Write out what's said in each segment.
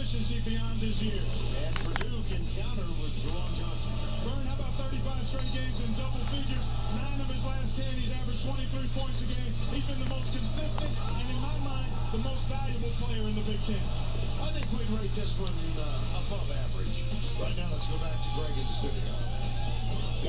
efficiency beyond his years. And Purdue can counter with JaJuan Johnson. Vern, how about 35 straight games in double figures? Nine of his last 10, he's averaged 23 points a game. He's been the most consistent and, in my mind, the most valuable player in the Big Ten. I think we'd rate this one uh, above average. Right now, let's go back to Greg in the studio.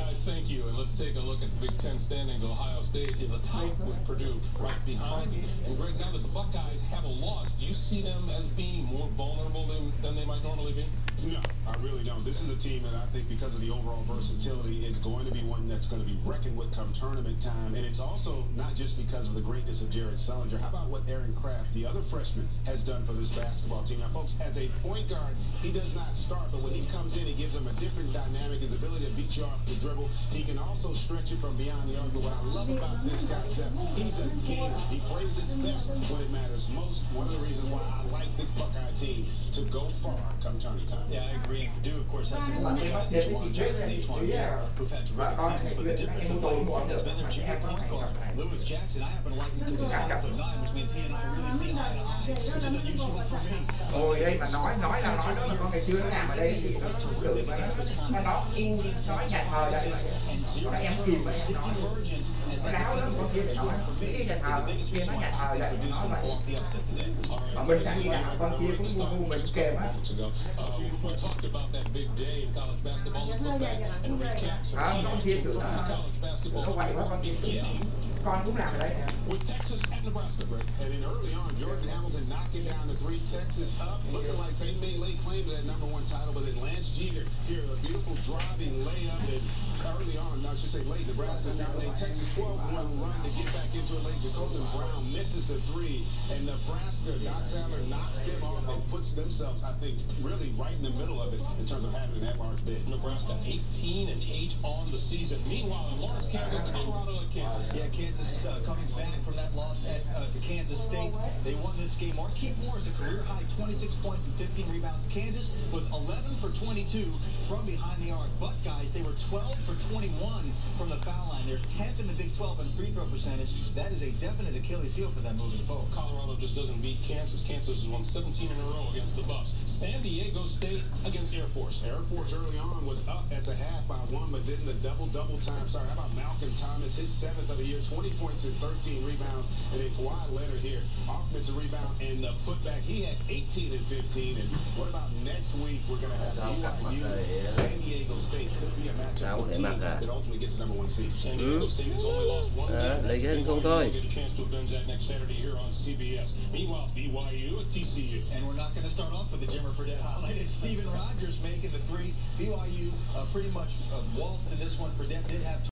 Guys, thank you. And let's take a look at the Big Ten standings. Ohio State is a atop with Purdue right behind. And Greg, now that the Buckeyes have a loss, do you see them as being more vulnerable than, than they might normally be? No, I really don't. This is a team that I think because of the overall versatility is going to be one that's going to be reckoned with come tournament time. And it's also not just because of the greatness of Jared Sullinger. How about what Aaron Craft, the other freshman, has done for this basketball team? Now, folks, as a point guard, he does not start, but when he comes in, he gives them a different dynamic, his ability you off the dribble. He can also stretch it from beyond the arc. What I love about this guy, Seth, he's a gamer. He plays his best when it matters most. One of the reasons why I like this Buckeye team to go far come tourney time. Yeah, I agree. And Purdue, of course, has some guys like JaJuan Johnson and Antoine Bear who've had terrific seasons. But the difference of late has been their junior point guard, Lewis Jackson. I happen to like him because he's five foot nine, which means he and I really see eye to eye, which is unusual for me. Ôi đây mà nói nói là nói đó mà con ngày xưa nó làm ở đây thì nó không được mà nó nó yên nói nhà thờ đây nó em kìm mà em nói nó đáo lắm con kia để nói cái nhà thờ kia nó nhà thờ vậy nói vậy mà bên cạnh nhà con kia cũng ngu ngu mình kèm á Uh, we talked about that big day in college basketball. Let's look back and recap some à, key con kia matches tưởng from là the college basketball nó quậy quá con kia beginning with Texas and Nebraska, Greg. And then early on, Jordan Hamilton knocking down the three Texas up, looking like they may lay claim to that number one title. But then Lance Jeter here, a beautiful driving layup, and early on, now I should say late, Nebraska's dominating Texas 12-1 run to get back into it late. J'Covan Brown misses the three, and Nebraska, Doc Sadler knocks them off and puts themselves, I think, really right in the middle of it in terms of having that large bid. Nebraska 18 and 8 on the season. Meanwhile, in Lawrence, Kansas, Colorado at Kansas. Yeah, Kansas uh, coming back from that loss at, uh, to Kansas State. They won this game. Marquise Morris, a career high 26 points and 15 rebounds. Kansas was 11 for 22 from behind the arc. But, were 12 for 21 from the foul line. They're 10th in the Big 12 in free throw percentage. That is a definite Achilles heel for them moving forward. Colorado just doesn't beat Kansas. Kansas has won 17 in a row against the Buffs. San Diego State against Air Force. Air Force early on was up at the half by one, but then the double-double time Sorry, How about Malcolm Thomas, his seventh of the year, 20 points and 13 rebounds. And then Kawhi Leonard here, offensive rebound and the putback. He had 18 and 15. And what about next week? We're going to have BYU, San Diego State. Could be a matchup for a that ultimately gets the number one seed. San Diego State has only lost one game. lấy cái hình không BYU thôi get a chance to avenge that next Saturday here on CBS. Meanwhile, BYU at TCU. And we're not going to start off with the Jimmer Fredette highlight. It's Steven Rogers making the three. BYU uh, pretty much uh, waltzed in this one. Fredette did have